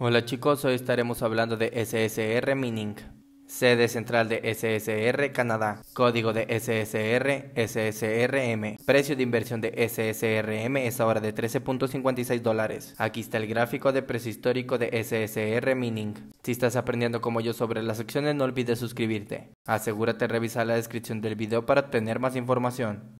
Hola chicos, hoy estaremos hablando de SSR Mining. Sede central de SSR Canadá. Código de SSR SSRM. Precio de inversión de SSRM es ahora de 13.56 dólares. Aquí está el gráfico de precio histórico de SSR Mining. Si estás aprendiendo como yo sobre las acciones no olvides suscribirte. Asegúrate de revisar la descripción del video para obtener más información.